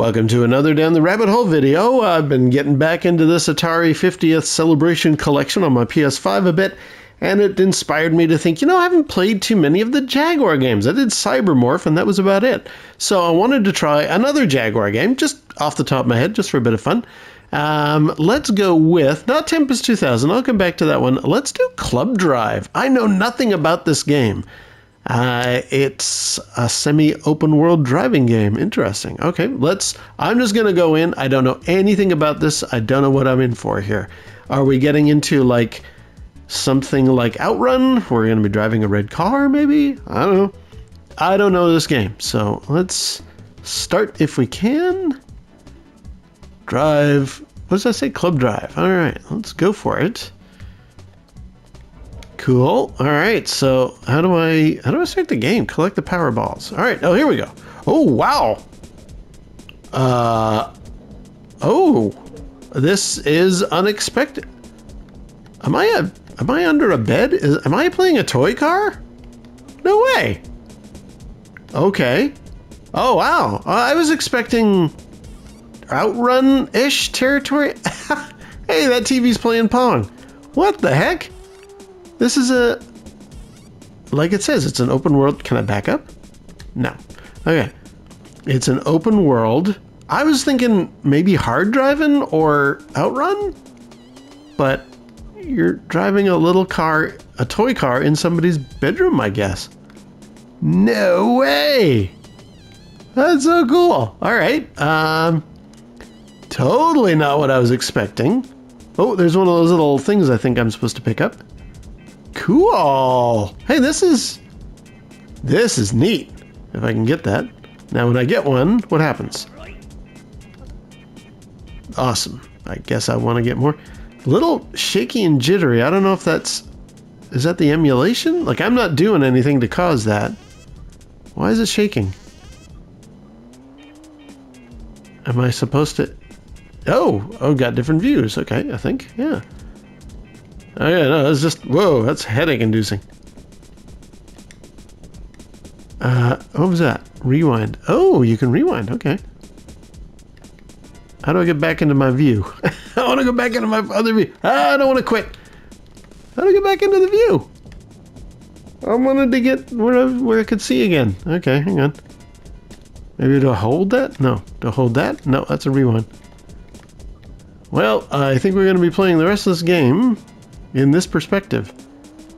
Welcome to another Down the Rabbit Hole video. I've been getting back into this Atari 50th Celebration collection on my PS5 a bit, and it inspired me to think, you know, I haven't played too many of the Jaguar games. I did Cybermorph, and that was about it. So I wanted to try another Jaguar game, just off the top of my head, just for a bit of fun. Um, let's go with, not Tempest 2000, I'll come back to that one. Let's do Club Drive. I know nothing about this game. Uh, it's a semi-open world driving game. Interesting. Okay, let's. I'm just gonna go in. I don't know anything about this. I don't know what I'm in for here. Are we getting into like something like Outrun? We're gonna be driving a red car, maybe. I don't know. I don't know this game. So let's start if we can. Drive. What does that say? Club Drive. All right, let's go for it. Cool. All right. So how do I how do I start the game? Collect the power balls. All right. Oh, here we go. Oh wow. Uh. Oh, this is unexpected. Am I a am I under a bed? Is am I playing a toy car? No way. Okay. Oh wow. I was expecting outrun ish territory. hey, that TV's playing Pong. What the heck? This is a, like it says, it's an open world. Can I back up? No. Okay. It's an open world. I was thinking maybe Hard Drivin' or outrun, but you're driving a little car, a toy car in somebody's bedroom, I guess. No way. That's so cool. All right. Um, totally not what I was expecting. Oh, there's one of those little things I think I'm supposed to pick up. Cool. Hey, this is this is neat. If I can get that. Now, when I get one, what happens? Awesome. I guess I want to get more. Little shaky and jittery. I don't know if that's is that the emulation? Like I'm not doing anything to cause that. Why is it shaking? Am I supposed to? Oh, oh, got different views. Okay, I think. Yeah. Oh yeah, no, that's just whoa, that's headache inducing. Uh, what was that? Rewind. Oh, you can rewind. Okay. How do I get back into my view? I want to go back into my other view. Ah, I don't want to quit. How do I get back into the view? I wanted to get where I, where I could see again. Okay, hang on. Maybe to hold that? No. To hold that? No, that's a rewind. Well, I think we're going to be playing the rest of this game in this perspective.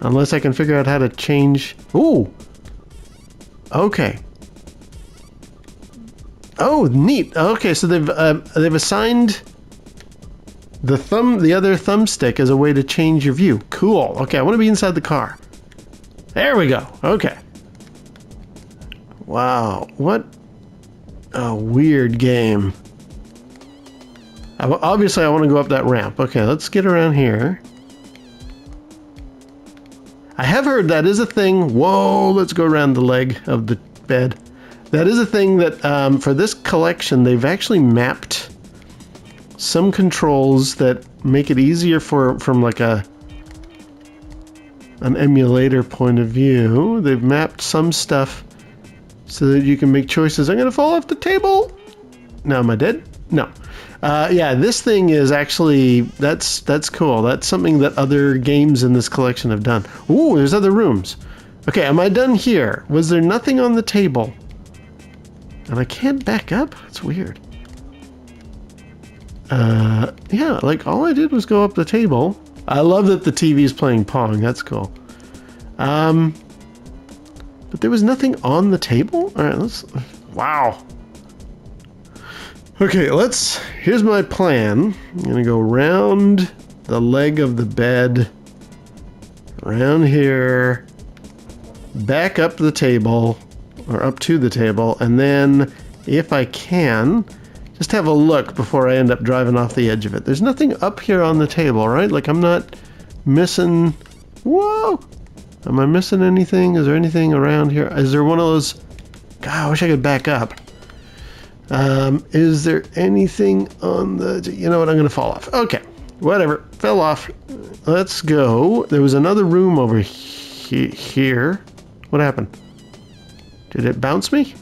Unless I can figure out how to change... Ooh! Okay. Oh, neat. Okay, so they've uh, they've assigned the thumb, the other thumbstick, as a way to change your view. Cool. Okay, I want to be inside the car. There we go. Okay. Wow, what a weird game. Obviously, I want to go up that ramp. Okay, let's get around here. I have heard that is a thing. Whoa, let's go around the leg of the bed. That is a thing that um, for this collection, they've actually mapped some controls that make it easier for from like a an emulator point of view. They've mapped some stuff so that you can make choices. I'm gonna fall off the table. Now am I dead? No. Uh, yeah, this thing is actually that's that's cool. That's something that other games in this collection have done. Ooh, there's other rooms. Okay, am I done here? Was there nothing on the table? And I can't back up? That's weird. Uh, yeah, like all I did was go up the table. I love that the TV is playing Pong. That's cool. Um, but there was nothing on the table? All right, let's. Wow. Okay, let's. Here's my plan. I'm gonna go around the leg of the bed, around here, back up the table, or up to the table, and then, if I can, just have a look before I end up driving off the edge of it. There's nothing up here on the table, right? Like I'm not missing. Whoa! Am I missing anything? Is there anything around here? Is there one of those? God, I wish I could back up. Um, is there anything on the... You know what? I'm going to fall off. Okay. Whatever. Fell off. Let's go. There was another room over he here. What happened? Did it bounce me?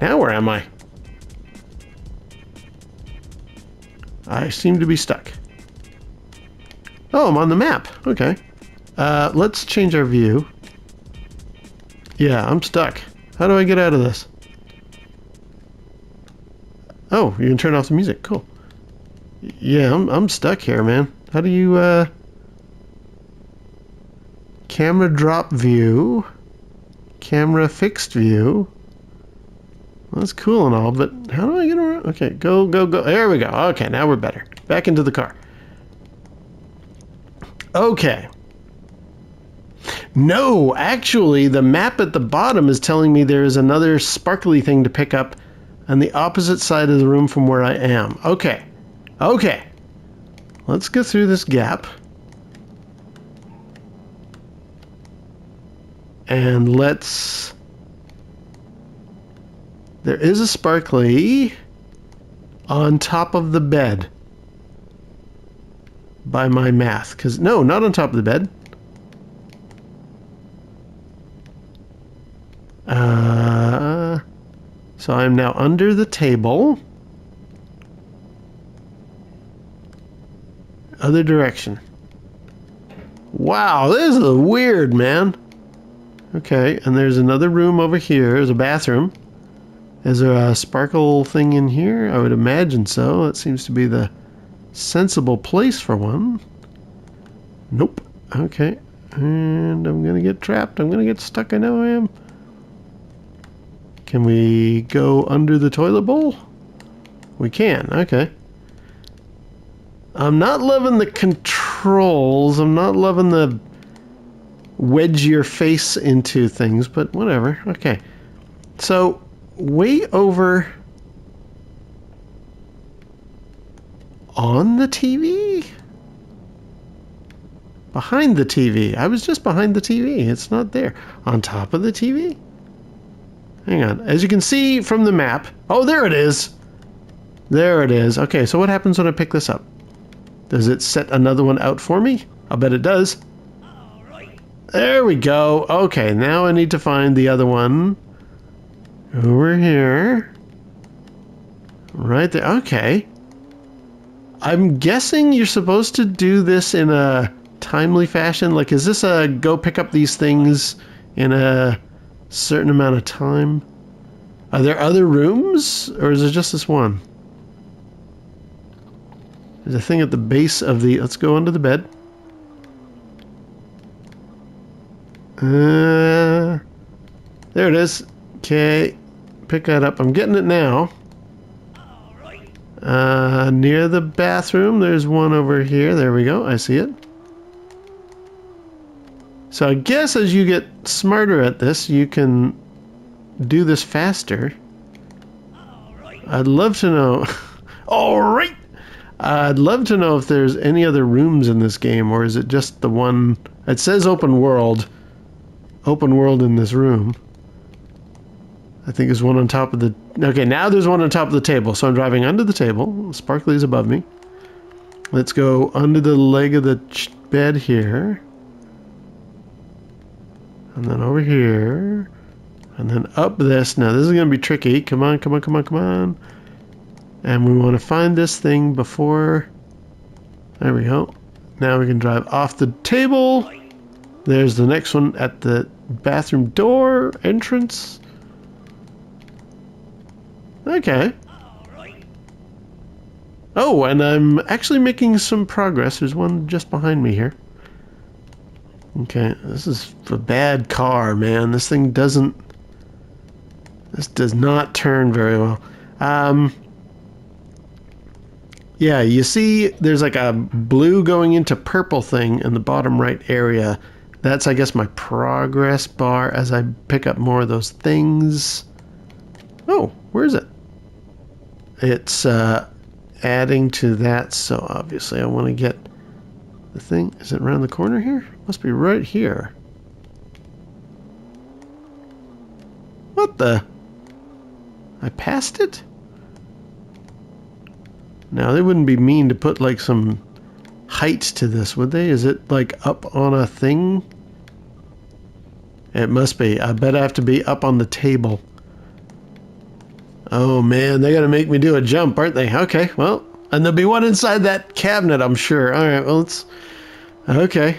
Now where am I? I seem to be stuck. Oh, I'm on the map. Okay. Uh, let's change our view. Yeah, I'm stuck. How do I get out of this? Oh, you can turn off the music. Cool. Yeah, I'm, I'm stuck here, man. How do you, uh... Camera drop view. Camera fixed view. Well, that's cool and all, but how do I get around? Okay, go, go, go. There we go. Okay, now we're better. Back into the car. Okay. No, actually, the map at the bottom is telling me there is another sparkly thing to pick up on the opposite side of the room from where I am. Okay. Okay. Let's go through this gap. And let's... There is a sparkly on top of the bed by my math. Because, no, not on top of the bed. Uh, so I'm now under the table. Other direction. Wow, this is weird, man. Okay, and there's another room over here. There's a bathroom. Is there a sparkle thing in here? I would imagine so. That seems to be the sensible place for one. Nope. Okay. And I'm going to get trapped. I'm going to get stuck. I know I am. Can we go under the toilet bowl? We can. Okay. I'm not loving the controls. I'm not loving the wedge your face into things, but whatever. Okay. So, way over on the TV? Behind the TV. I was just behind the TV. It's not there. On top of the TV? Hang on. As you can see from the map. Oh, there it is. There it is. Okay, so what happens when I pick this up? Does it set another one out for me? I'll bet it does. There we go. Okay, now I need to find the other one. Over here. Right there. Okay. I'm guessing you're supposed to do this in a timely fashion. Like, is this a go pick up these things in a certain amount of time? Are there other rooms, or is it just this one? There's a thing at the base of the. Let's go under the bed. Uh, there it is. Okay, pick that up. I'm getting it now. Uh, near the bathroom, there's one over here. There we go. I see it. So I guess as you get smarter at this, you can do this faster. I'd love to know. All right. I'd love to know if there's any other rooms in this game, or is it just the one? It says open world. Open world in this room. I think there's one on top of the... Okay, now there's one on top of the table. So I'm driving under the table. Sparkly's above me. Let's go under the leg of the bed here. And then over here. And then up this. Now this is going to be tricky. Come on, come on, come on, come on. And we want to find this thing before... There we go. Now we can drive off the table. There's the next one at the bathroom door entrance. Okay. Oh, and I'm actually making some progress. There's one just behind me here. Okay, this is a bad car, man. This thing doesn't... This does not turn very well. Um, yeah, you see there's like a blue going into purple thing in the bottom right area. That's, I guess, my progress bar as I pick up more of those things. Oh, where is it? it's uh, adding to that. So obviously I want to get the thing. Is it around the corner here? Must be right here. What the? I passed it? Now they wouldn't be mean to put like some height to this, would they? Is it like up on a thing? It must be. I bet I have to be up on the table. Oh man, they gotta make me do a jump, aren't they? Okay, well, and there'll be one inside that cabinet, I'm sure. All right, well, let's. Okay.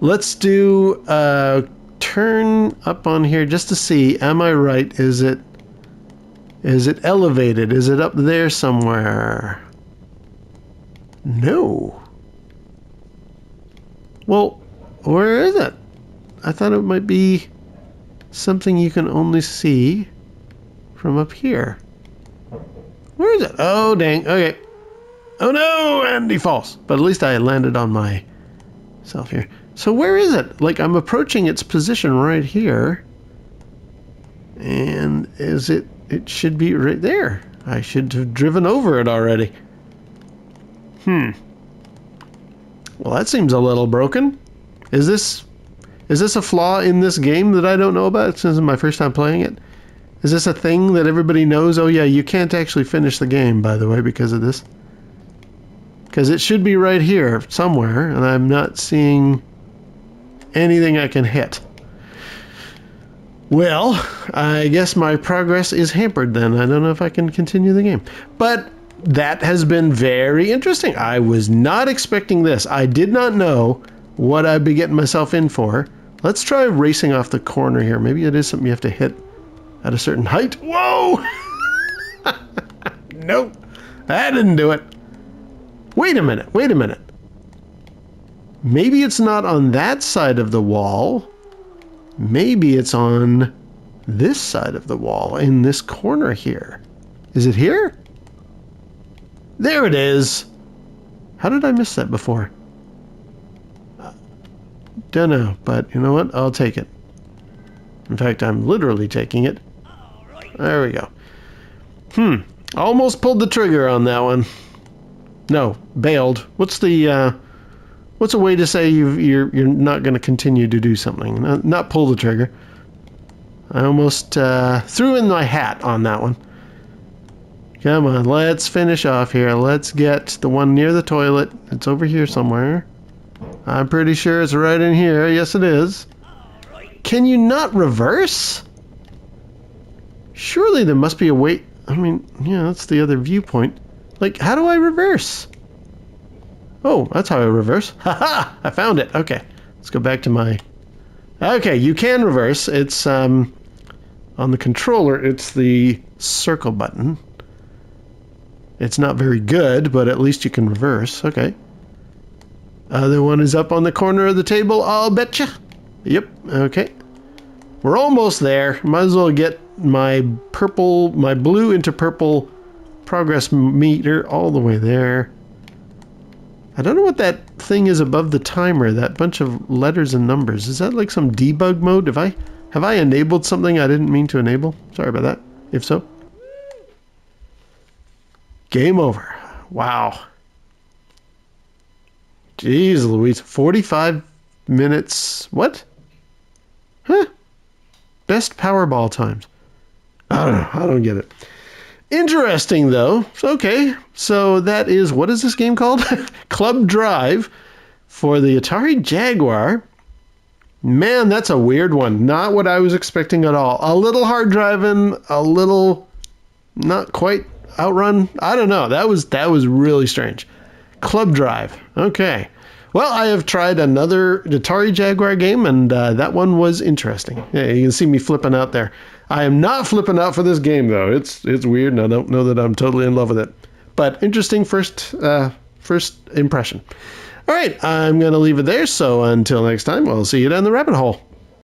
Let's do uh, turn up on here just to see. Am I right? Is it is it elevated? Is it up there somewhere? No. Well, where is it? I thought it might be something you can only see from up here. Where is it? Oh, dang. Okay. Oh, no! Andy falls. But at least I landed on myself here. So where is it? Like, I'm approaching its position right here. And is it... It should be right there. I should have driven over it already. Hmm. Well, that seems a little broken. Is this... Is this a flaw in this game that I don't know about since it's my first time playing it? Is this a thing that everybody knows? Oh yeah, you can't actually finish the game, by the way, because of this. Because it should be right here somewhere, and I'm not seeing anything I can hit. Well, I guess my progress is hampered then. I don't know if I can continue the game. But that has been very interesting. I was not expecting this. I did not know what I'd be getting myself in for. Let's try racing off the corner here. Maybe it is something you have to hit at a certain height. Whoa! nope. That didn't do it. Wait a minute. Wait a minute. Maybe it's not on that side of the wall. Maybe it's on this side of the wall, in this corner here. Is it here? There it is. How did I miss that before? Don't know, but you know what? I'll take it. In fact, I'm literally taking it. There we go. Hmm. Almost pulled the trigger on that one. No, bailed. What's the uh, what's a way to say you you're you're not going to continue to do something? Not, not, pull the trigger. I almost uh, threw in my hat on that one. Come on, let's finish off here. Let's get the one near the toilet. It's over here somewhere. I'm pretty sure it's right in here. Yes, it is. Can you not reverse? Surely there must be a way. I mean, yeah, that's the other viewpoint. Like, how do I reverse? Oh, that's how I reverse. Haha! I found it. Okay, let's go back to my. Okay, you can reverse. It's um, on the controller. It's the circle button. It's not very good, but at least you can reverse. Okay. Other one is up on the corner of the table. I'll betcha. Yep. Okay. We're almost there. Might as well get my purple, my blue into purple progress meter all the way there. I don't know what that thing is above the timer, that bunch of letters and numbers. Is that like some debug mode? Have I have I enabled something I didn't mean to enable? Sorry about that. If so. Game over. Wow. Jeez Louise. 45 minutes. What? Huh? Best Powerball times. I don't know. I don't get it. Interesting though. Okay, so that is what is this game called? Club Drive for the Atari Jaguar. Man, that's a weird one. Not what I was expecting at all. A little Hard Drivin', a little not quite outrun. I don't know. That was that was really strange. Club Drive. Okay. Well, I have tried another Atari Jaguar game, and uh, that one was interesting. Yeah, you can see me flipping out there. I am not flipping out for this game though. It's it's weird, and I don't know that I'm totally in love with it. But interesting first uh, first impression. All right, I'm gonna leave it there. So until next time, we'll see you down the rabbit hole.